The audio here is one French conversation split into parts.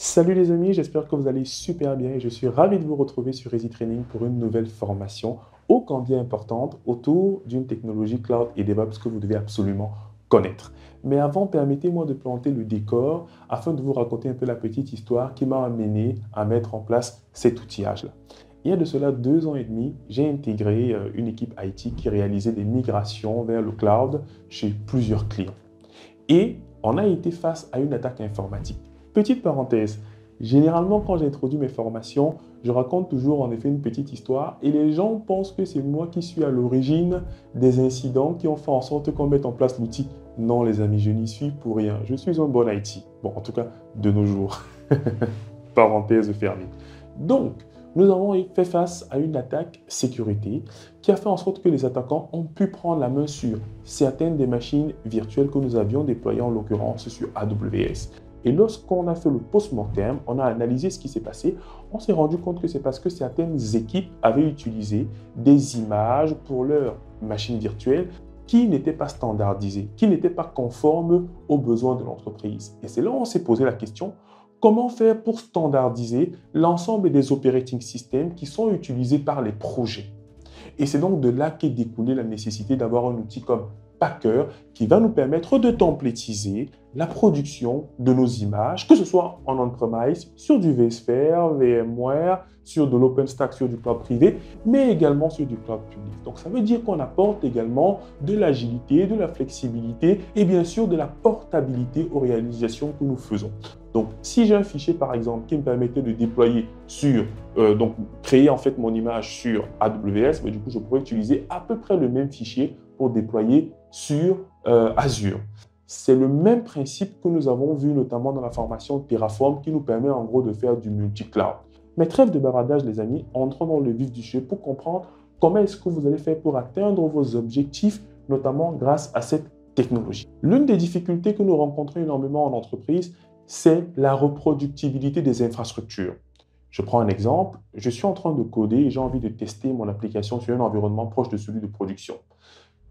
Salut les amis, j'espère que vous allez super bien et je suis ravi de vous retrouver sur Easy Training pour une nouvelle formation ô combien importante autour d'une technologie cloud et DevOps que vous devez absolument connaître. Mais avant, permettez-moi de planter le décor afin de vous raconter un peu la petite histoire qui m'a amené à mettre en place cet outillage-là. Il y a de cela deux ans et demi, j'ai intégré euh, une équipe IT qui réalisait des migrations vers le cloud chez plusieurs clients. Et on a été face à une attaque informatique. Petite parenthèse, généralement quand j'introduis mes formations, je raconte toujours en effet une petite histoire et les gens pensent que c'est moi qui suis à l'origine des incidents qui ont fait en sorte qu'on mette en place l'outil. Non les amis, je n'y suis pour rien. Je suis un bon IT. Bon, en tout cas, de nos jours. Parenthèse fermée. Donc, nous avons fait face à une attaque sécurité qui a fait en sorte que les attaquants ont pu prendre la main sur certaines des machines virtuelles que nous avions déployées en l'occurrence sur AWS. Et lorsqu'on a fait le post-mortem, on a analysé ce qui s'est passé, on s'est rendu compte que c'est parce que certaines équipes avaient utilisé des images pour leur machine virtuelle qui n'étaient pas standardisées, qui n'étaient pas conformes aux besoins de l'entreprise. Et c'est là où on s'est posé la question, comment faire pour standardiser l'ensemble des operating systems qui sont utilisés par les projets? Et c'est donc de là qu'est découlée la nécessité d'avoir un outil comme Packer qui va nous permettre de templétiser la production de nos images, que ce soit en on-premise, sur du vSphere, VMware, sur de l'OpenStack, sur du cloud privé, mais également sur du cloud public. Donc ça veut dire qu'on apporte également de l'agilité, de la flexibilité et bien sûr de la portabilité aux réalisations que nous faisons. Donc, si j'ai un fichier, par exemple, qui me permettait de déployer sur, euh, donc créer en fait mon image sur AWS, mais du coup, je pourrais utiliser à peu près le même fichier pour déployer sur euh, Azure. C'est le même principe que nous avons vu notamment dans la formation Terraform qui nous permet en gros de faire du multi-cloud. Mais trêve de baradage les amis, entrons dans le vif du sujet pour comprendre comment est-ce que vous allez faire pour atteindre vos objectifs, notamment grâce à cette technologie. L'une des difficultés que nous rencontrons énormément en entreprise, c'est la reproductibilité des infrastructures. Je prends un exemple, je suis en train de coder et j'ai envie de tester mon application sur un environnement proche de celui de production.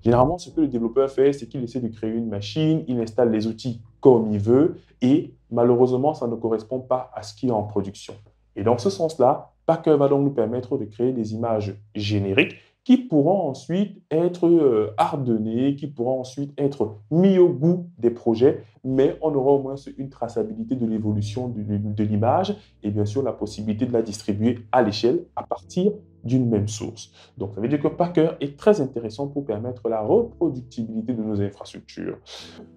Généralement, ce que le développeur fait, c'est qu'il essaie de créer une machine, il installe les outils comme il veut et malheureusement, ça ne correspond pas à ce qui est en production. Et dans ce sens-là, Packer va donc nous permettre de créer des images génériques qui pourront ensuite être euh, ardonnés, qui pourront ensuite être mis au goût des projets, mais on aura au moins une traçabilité de l'évolution de, l'image et bien sûr la possibilité de la distribuer à l'échelle à partir d'une même source. Donc ça veut dire que Packer est très intéressant pour permettre la reproductibilité de nos infrastructures.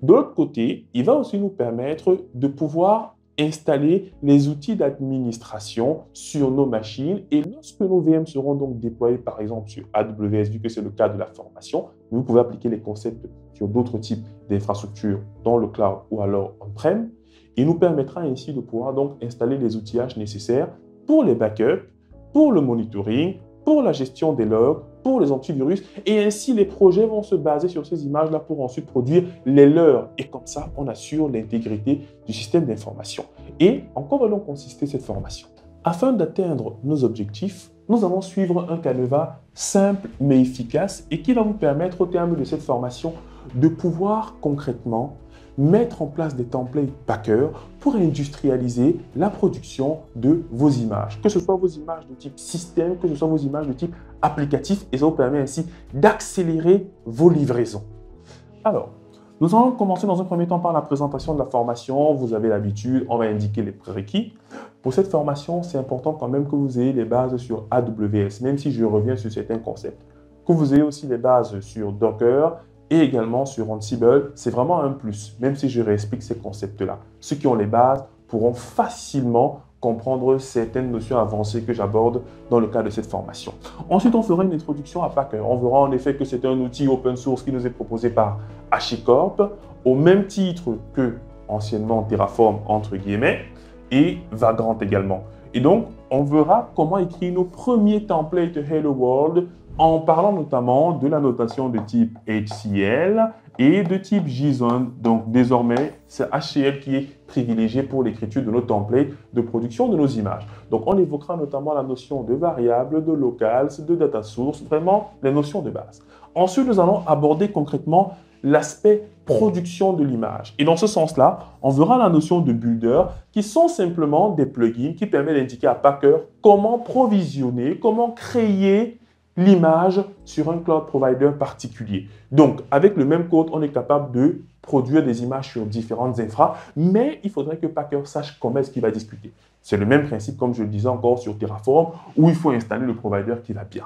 De l'autre côté, il va aussi nous permettre de pouvoir installer les outils d'administration sur nos machines. Et lorsque nos VM seront donc déployés, par exemple, sur AWS, vu que c'est le cas de la formation, vous pouvez appliquer les concepts sur d'autres types d'infrastructures dans le cloud ou alors on-prem. Il nous permettra ainsi de pouvoir donc installer les outillages nécessaires pour les backups, pour le monitoring, pour la gestion des logs, pour les antivirus. Et ainsi, les projets vont se baser sur ces images-là pour ensuite produire les leurs. Et comme ça, on assure l'intégrité du système d'information. Et en quoi va consister cette formation Afin d'atteindre nos objectifs, nous allons suivre un canevas simple mais efficace et qui va vous permettre au terme de cette formation de pouvoir concrètement mettre en place des templates Packer pour industrialiser la production de vos images, que ce soit vos images de type système, que ce soit vos images de type applicatif, et ça vous permet ainsi d'accélérer vos livraisons. Alors, nous allons commencer dans un premier temps par la présentation de la formation. Vous avez l'habitude, on va indiquer les prérequis. Pour cette formation, c'est important quand même que vous ayez les bases sur AWS, même si je reviens sur certains concepts. Que vous ayez aussi les bases sur Docker, et également sur Ansible, c'est vraiment un plus, même si je réexplique ces concepts-là. Ceux qui ont les bases pourront facilement comprendre certaines notions avancées que j'aborde dans le cadre de cette formation. Ensuite, on fera une introduction à Packer. On verra en effet que c'est un outil open source qui nous est proposé par HashiCorp, au même titre que anciennement Terraform entre guillemets, et Vagrant également. Et donc, on verra comment écrire nos premiers templates Hello World en parlant notamment de la notation de type HCL et de type JSON. Donc désormais, c'est HCL qui est privilégié pour l'écriture de nos templates de production de nos images. Donc on évoquera notamment la notion de variable, de locals, de data source, vraiment les notions de base. Ensuite, nous allons aborder concrètement l'aspect production de l'image. Et dans ce sens-là, on verra la notion de builder qui sont simplement des plugins qui permettent d'indiquer à Packer comment provisionner, comment créer l'image sur un cloud provider particulier. Donc, avec le même code, on est capable de produire des images sur différentes infra, mais il faudrait que Packer sache comment est-ce qu'il va discuter. C'est le même principe, comme je le disais encore sur Terraform, où il faut installer le provider qui va bien.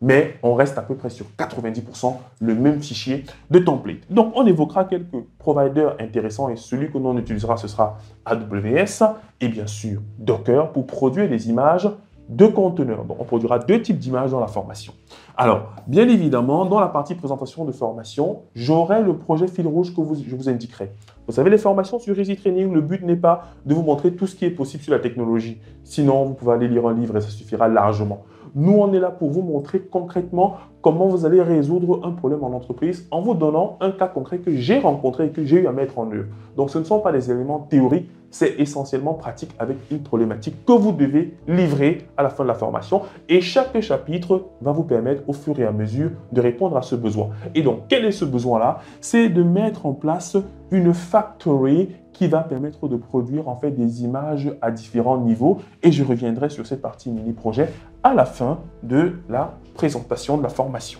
Mais on reste à peu près sur 90% le même fichier de template. Donc, on évoquera quelques providers intéressants et celui que l'on utilisera, ce sera AWS et bien sûr Docker pour produire des images deux conteneurs. Donc, on produira deux types d'images dans la formation. Alors, bien évidemment, dans la partie présentation de formation, j'aurai le projet fil rouge que je vous indiquerai. Vous savez, les formations sur Easy Training, le but n'est pas de vous montrer tout ce qui est possible sur la technologie. Sinon, vous pouvez aller lire un livre et ça suffira largement. Nous, on est là pour vous montrer concrètement comment vous allez résoudre un problème en entreprise en vous donnant un cas concret que j'ai rencontré et que j'ai eu à mettre en œuvre. Donc, ce ne sont pas des éléments théoriques, c'est essentiellement pratique avec une problématique que vous devez livrer à la fin de la formation. Et chaque chapitre va vous permettre au fur et à mesure de répondre à ce besoin. Et donc, quel est ce besoin-là? C'est de mettre en place une factory qui va permettre de produire en fait des images à différents niveaux et je reviendrai sur cette partie mini projet à la fin de la présentation de la formation.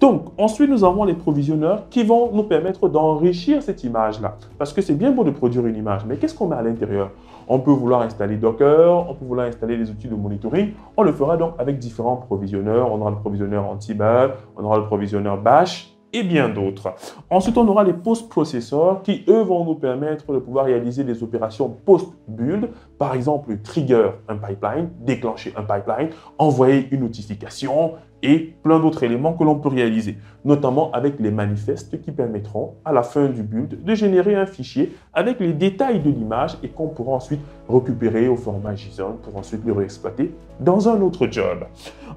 Donc, ensuite, nous avons les provisionneurs qui vont nous permettre d'enrichir cette image-là. Parce que c'est bien beau de produire une image, mais qu'est-ce qu'on met à l'intérieur? On peut vouloir installer Docker, on peut vouloir installer les outils de monitoring. On le fera donc avec différents provisionneurs. On aura le provisionneur anti-bug, on aura le provisionneur bash, et bien d'autres. Ensuite, on aura les post-processors qui, eux, vont nous permettre de pouvoir réaliser des opérations post-build, par exemple trigger un pipeline, déclencher un pipeline, envoyer une notification, et plein d'autres éléments que l'on peut réaliser, notamment avec les manifestes qui permettront à la fin du build de générer un fichier avec les détails de l'image et qu'on pourra ensuite récupérer au format JSON pour ensuite le réexploiter dans un autre job.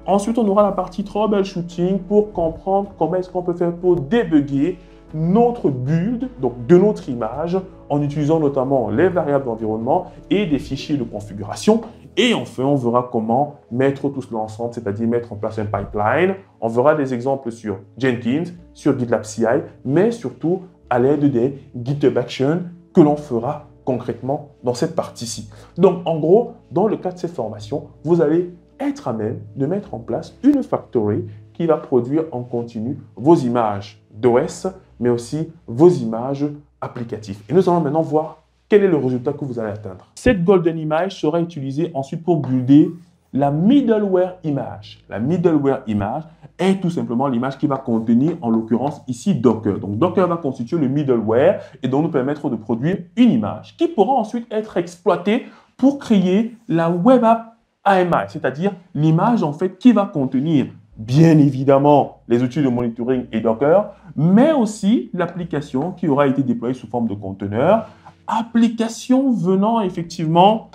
Ensuite, on aura la partie troubleshooting pour comprendre comment est-ce qu'on peut faire pour débugger notre build, donc de notre image, en utilisant notamment les variables d'environnement et des fichiers de configuration et enfin, on verra comment mettre tout cela ensemble, c'est-à-dire mettre en place un pipeline. On verra des exemples sur Jenkins, sur GitLab CI, mais surtout à l'aide des GitHub Actions que l'on fera concrètement dans cette partie-ci. Donc, en gros, dans le cas de cette formation, vous allez être à même de mettre en place une factory qui va produire en continu vos images d'OS, mais aussi vos images applicatives. Et nous allons maintenant voir quel est le résultat que vous allez atteindre Cette golden image sera utilisée ensuite pour builder la middleware image. La middleware image est tout simplement l'image qui va contenir, en l'occurrence ici, Docker. Donc Docker va constituer le middleware et donc nous permettre de produire une image qui pourra ensuite être exploitée pour créer la web app AMI, c'est-à-dire l'image en fait qui va contenir bien évidemment les outils de monitoring et Docker, mais aussi l'application qui aura été déployée sous forme de conteneur application venant effectivement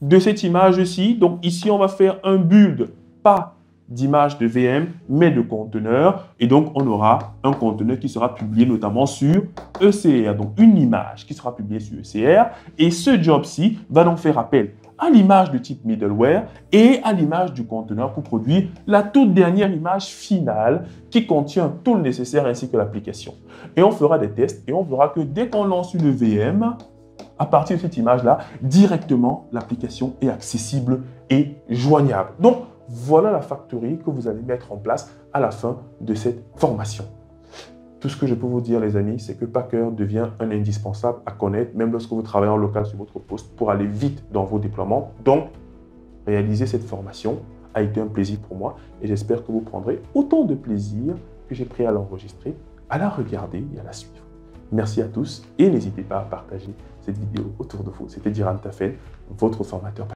de cette image-ci. Donc ici, on va faire un build, pas d'image de VM, mais de conteneur. Et donc, on aura un conteneur qui sera publié notamment sur ECR. Donc, une image qui sera publiée sur ECR. Et ce job-ci va donc faire appel à l'image de type middleware et à l'image du conteneur pour produire la toute dernière image finale qui contient tout le nécessaire ainsi que l'application. Et on fera des tests et on verra que dès qu'on lance une VM, à partir de cette image-là, directement, l'application est accessible et joignable. Donc, voilà la factory que vous allez mettre en place à la fin de cette formation. Tout ce que je peux vous dire, les amis, c'est que Packer devient un indispensable à connaître, même lorsque vous travaillez en local sur votre poste, pour aller vite dans vos déploiements. Donc, réaliser cette formation a été un plaisir pour moi et j'espère que vous prendrez autant de plaisir que j'ai pris à l'enregistrer, à la regarder et à la suivre. Merci à tous et n'hésitez pas à partager cette vidéo autour de vous. C'était Diran Tafen, votre formateur.